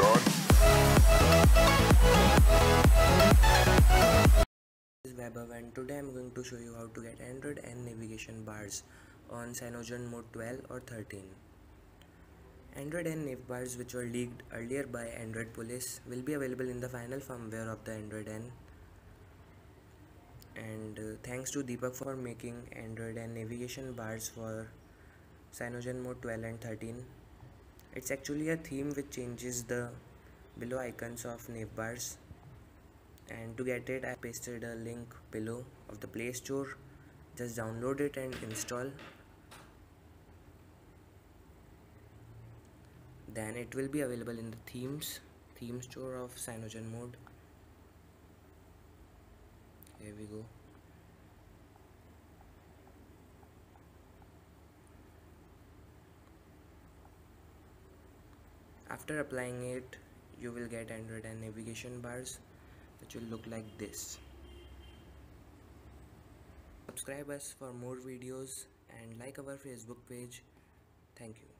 This is Webber and today I'm going to show you how to get Android N navigation bars on CyanogenMod 12 or 13. Android N nav bars which were leaked earlier by Android police will be available in the final firmware of the Android N. And uh, thanks to Deepak for making Android N navigation bars for CyanogenMod 12 and 13 it's actually a theme which changes the below icons of navbars and to get it I pasted a link below of the Play Store. Just download it and install. Then it will be available in the themes theme store of CyanogenMod. Here we go after applying it you will get Android N navigation bars which will look like this. Subscribe us for more videos and like our facebook page. Thank you